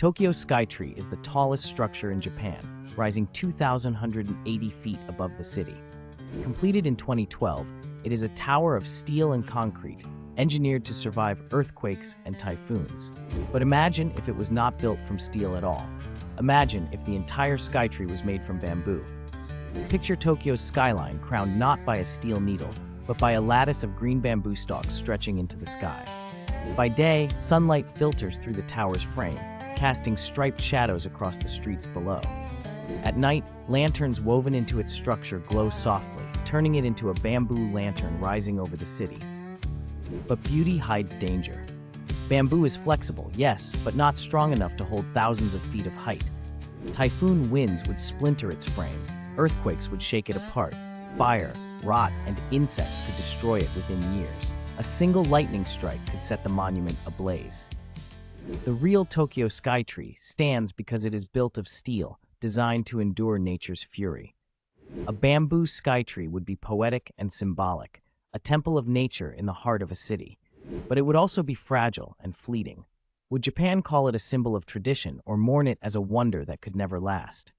Tokyo Skytree is the tallest structure in Japan, rising 2,180 feet above the city. Completed in 2012, it is a tower of steel and concrete, engineered to survive earthquakes and typhoons. But imagine if it was not built from steel at all. Imagine if the entire Skytree was made from bamboo. Picture Tokyo's skyline crowned not by a steel needle, but by a lattice of green bamboo stalks stretching into the sky. By day, sunlight filters through the tower's frame, casting striped shadows across the streets below. At night, lanterns woven into its structure glow softly, turning it into a bamboo lantern rising over the city. But beauty hides danger. Bamboo is flexible, yes, but not strong enough to hold thousands of feet of height. Typhoon winds would splinter its frame, earthquakes would shake it apart, fire, rot, and insects could destroy it within years. A single lightning strike could set the monument ablaze. The real Tokyo Skytree stands because it is built of steel, designed to endure nature's fury. A bamboo skytree would be poetic and symbolic, a temple of nature in the heart of a city. But it would also be fragile and fleeting. Would Japan call it a symbol of tradition or mourn it as a wonder that could never last?